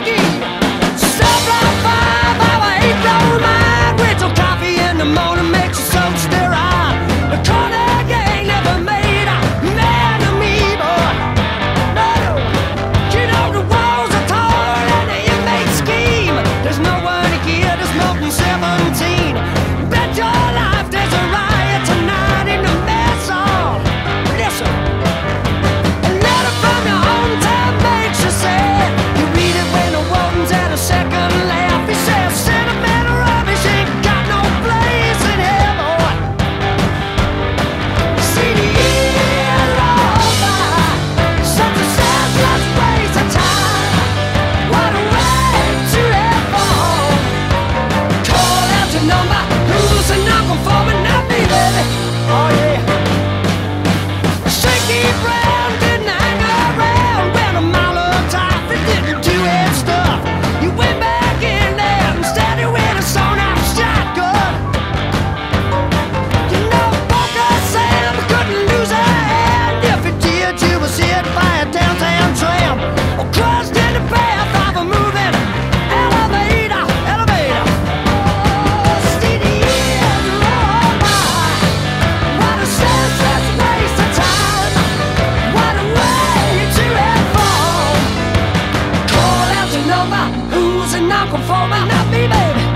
begging! supernova Who's an aquaformer? Not me, baby